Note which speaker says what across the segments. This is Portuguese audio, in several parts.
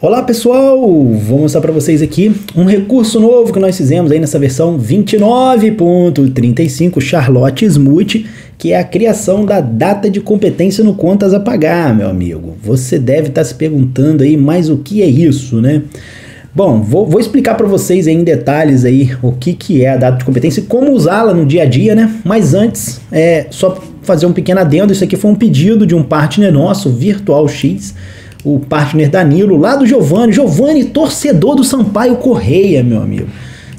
Speaker 1: Olá pessoal, vou mostrar para vocês aqui um recurso novo que nós fizemos aí nessa versão 29.35 Charlotte Smooth, que é a criação da data de competência no contas a pagar, meu amigo. Você deve estar tá se perguntando aí, mas o que é isso, né? Bom, vou, vou explicar para vocês em detalhes aí o que, que é a data de competência e como usá-la no dia a dia, né? Mas antes, é só fazer um pequeno adendo, isso aqui foi um pedido de um partner nosso, Virtual X, o partner Danilo, lá do Giovanni. Giovanni, torcedor do Sampaio Correia, meu amigo.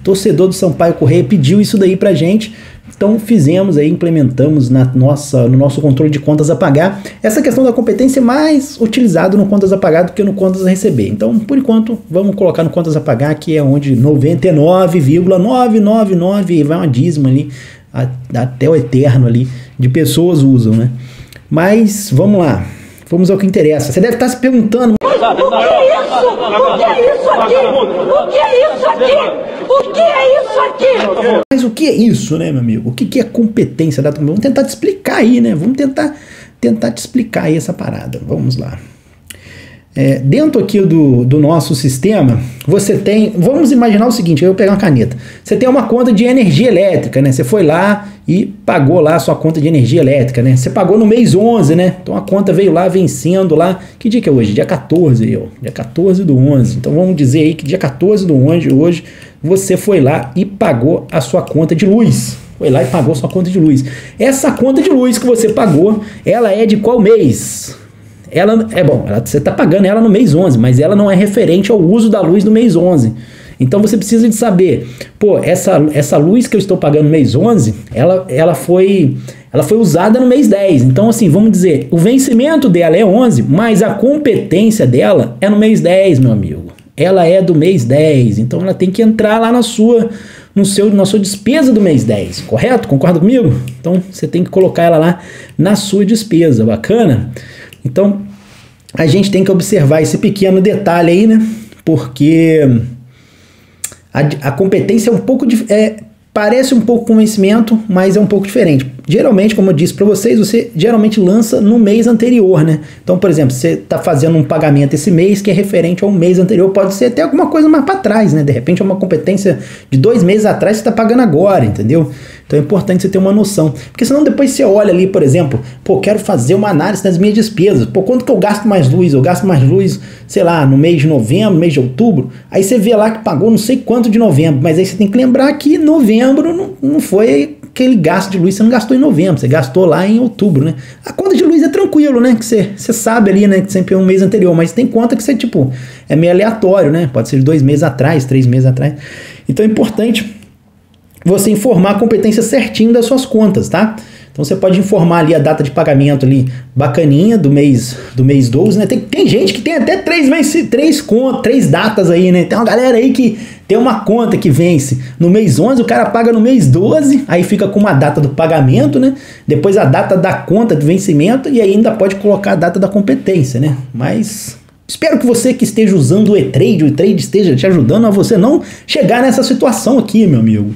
Speaker 1: Torcedor do Sampaio Correia pediu isso daí pra gente. Então fizemos aí, implementamos na nossa, no nosso controle de contas a pagar essa questão da competência é mais utilizado no contas a pagar do que no contas a receber. Então, por enquanto, vamos colocar no contas a pagar, que é onde 99,999 vai uma dízima ali até o eterno ali de pessoas usam, né? Mas vamos lá. Vamos ao que interessa. Você deve estar se perguntando. O que é isso? O que é isso aqui? O que é isso aqui? O que é isso aqui? Mas o que é isso, né, meu amigo? O que é competência da Vamos tentar te explicar aí, né? Vamos tentar, tentar te explicar aí essa parada. Vamos lá. É, dentro aqui do, do nosso sistema, você tem. Vamos imaginar o seguinte: eu vou pegar uma caneta. Você tem uma conta de energia elétrica, né? Você foi lá e pagou lá a sua conta de energia elétrica, né? Você pagou no mês 11, né? Então a conta veio lá vencendo lá. Que dia que é hoje? Dia 14, eu. Dia 14 do 11. Então vamos dizer aí que dia 14 do 11 hoje você foi lá e pagou a sua conta de luz. Foi lá e pagou a sua conta de luz. Essa conta de luz que você pagou, ela é de qual mês? Ela é bom, ela, você está pagando ela no mês 11, mas ela não é referente ao uso da luz no mês 11. Então você precisa de saber, pô, essa, essa luz que eu estou pagando no mês 11, ela, ela foi ela foi usada no mês 10. Então assim, vamos dizer, o vencimento dela é 11, mas a competência dela é no mês 10, meu amigo. Ela é do mês 10, então ela tem que entrar lá na sua no seu, na sua despesa do mês 10, correto? Concorda comigo? Então você tem que colocar ela lá na sua despesa, bacana? Então, a gente tem que observar esse pequeno detalhe aí, né? Porque a, a competência é um pouco. É, parece um pouco conhecimento, mas é um pouco diferente. Geralmente, como eu disse para vocês, você geralmente lança no mês anterior, né? Então, por exemplo, você está fazendo um pagamento esse mês que é referente ao mês anterior, pode ser até alguma coisa mais para trás, né? De repente é uma competência de dois meses atrás que está pagando agora, entendeu? Então é importante você ter uma noção. Porque senão depois você olha ali, por exemplo, pô, quero fazer uma análise das minhas despesas. Pô, quanto que eu gasto mais luz? Eu gasto mais luz, sei lá, no mês de novembro, mês de outubro. Aí você vê lá que pagou não sei quanto de novembro, mas aí você tem que lembrar que novembro não, não foi aquele gasto de luz você não gastou em novembro, você gastou lá em outubro, né? A conta de luz é tranquilo, né? Que você, você sabe ali, né? Que sempre é um mês anterior, mas tem conta que você, tipo, é meio aleatório, né? Pode ser dois meses atrás, três meses atrás. Então é importante você informar a competência certinho das suas contas, tá? Então você pode informar ali a data de pagamento ali bacaninha do mês do mês 12, né? Tem, tem gente que tem até três, meses, três, contas, três datas aí, né? Tem uma galera aí que tem uma conta que vence no mês 11, o cara paga no mês 12, aí fica com uma data do pagamento, né? Depois a data da conta de vencimento e ainda pode colocar a data da competência, né? Mas Espero que você que esteja usando o E-Trade, o E-Trade esteja te ajudando a você não chegar nessa situação aqui, meu amigo.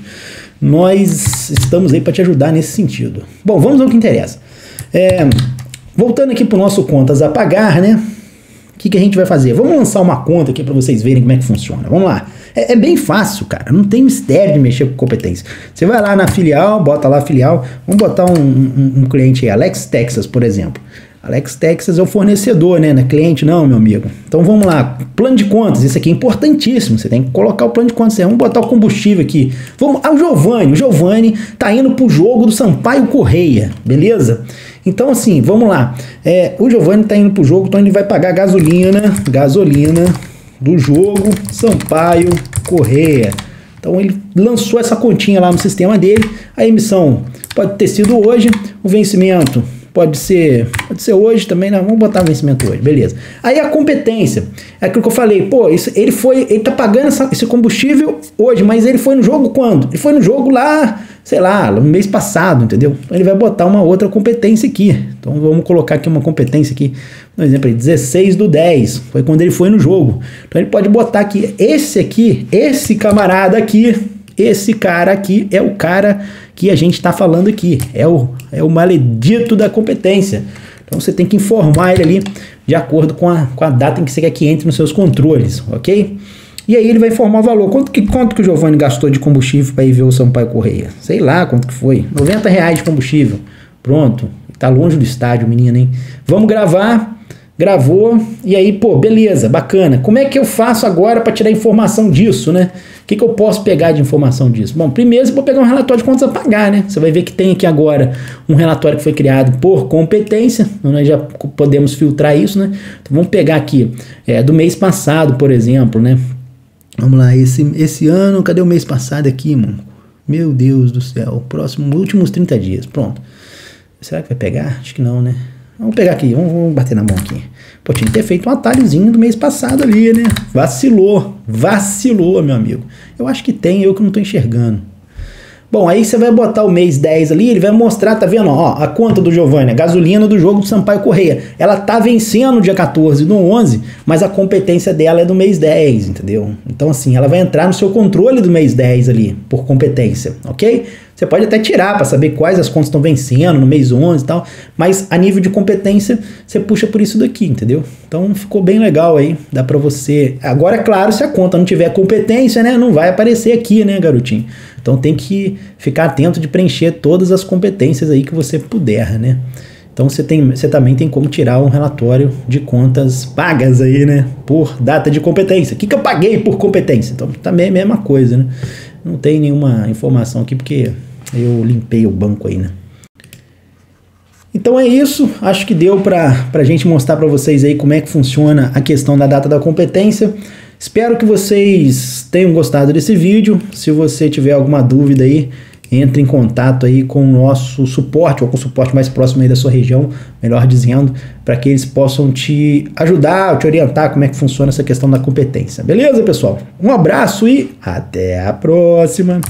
Speaker 1: Nós estamos aí para te ajudar nesse sentido. Bom, vamos ao que interessa. É, voltando aqui para o nosso contas a pagar, né? O que, que a gente vai fazer? Vamos lançar uma conta aqui para vocês verem como é que funciona. Vamos lá. É, é, bem fácil, cara. Não tem mistério de mexer com competência. Você vai lá na filial, bota lá a filial. Vamos botar um, um, um cliente aí, Alex Texas, por exemplo. Alex Texas é o fornecedor, né? Não é cliente, não, meu amigo. Então vamos lá. Plano de contas, isso aqui é importantíssimo. Você tem que colocar o plano de contas. Vamos botar o combustível aqui. Vamos. Ah, o Giovanni. O Giovanni tá indo pro jogo do Sampaio Correia, beleza? Então, assim, vamos lá. É, o Giovanni tá indo pro jogo, então ele vai pagar gasolina, gasolina do jogo Sampaio Correia. Então ele lançou essa continha lá no sistema dele. A emissão pode ter sido hoje, o vencimento Pode ser, pode ser hoje também, não, vamos botar vencimento hoje, beleza. Aí a competência, é aquilo que eu falei, pô, isso, ele foi, ele tá pagando essa, esse combustível hoje, mas ele foi no jogo quando? Ele foi no jogo lá, sei lá, no mês passado, entendeu? Então ele vai botar uma outra competência aqui. Então vamos colocar aqui uma competência aqui, por exemplo, 16 do 10, foi quando ele foi no jogo. Então ele pode botar aqui, esse aqui, esse camarada aqui, esse cara aqui é o cara que a gente está falando aqui, é o, é o maledito da competência. Então você tem que informar ele ali de acordo com a, com a data em que você quer que entre nos seus controles, ok? E aí ele vai informar o valor. Quanto que, quanto que o Giovanni gastou de combustível para ir ver o Sampaio Correia? Sei lá quanto que foi. 90 reais de combustível. Pronto. Tá longe do estádio, menino, hein? Vamos gravar. Gravou. E aí, pô, beleza, bacana. Como é que eu faço agora para tirar informação disso, né? O que, que eu posso pegar de informação disso? Bom, primeiro vou pegar um relatório de contas a pagar, né? Você vai ver que tem aqui agora um relatório que foi criado por competência. Nós já podemos filtrar isso, né? Então vamos pegar aqui é, do mês passado, por exemplo, né? Vamos lá, esse, esse ano, cadê o mês passado aqui, mano? Meu Deus do céu, próximo, últimos 30 dias, pronto. Será que vai pegar? Acho que não, né? Vamos pegar aqui, vamos, vamos bater na mão aqui. Pô, tinha que ter feito um atalhozinho do mês passado ali, né? Vacilou, vacilou, meu amigo. Eu acho que tem, eu que não tô enxergando. Bom, aí você vai botar o mês 10 ali, ele vai mostrar, tá vendo? Ó, a conta do Giovanni, a gasolina do jogo do Sampaio Correia. Ela tá vencendo dia 14 no 11, mas a competência dela é do mês 10, entendeu? Então, assim, ela vai entrar no seu controle do mês 10 ali, por competência, ok? Você pode até tirar para saber quais as contas estão vencendo no mês 11 e tal, mas a nível de competência você puxa por isso daqui, entendeu? Então ficou bem legal aí, dá para você. Agora, é claro, se a conta não tiver competência, né, não vai aparecer aqui, né, garotinho? Então tem que ficar atento de preencher todas as competências aí que você puder, né? Então você, tem, você também tem como tirar um relatório de contas pagas aí, né? Por data de competência. O que, que eu paguei por competência? Então também é a mesma coisa, né? Não tem nenhuma informação aqui porque eu limpei o banco aí, né? Então é isso, acho que deu para a gente mostrar para vocês aí como é que funciona a questão da data da competência. Espero que vocês tenham gostado desse vídeo. Se você tiver alguma dúvida aí, entre em contato aí com o nosso suporte ou com o suporte mais próximo aí da sua região, melhor dizendo, para que eles possam te ajudar, te orientar como é que funciona essa questão da competência. Beleza, pessoal? Um abraço e até a próxima.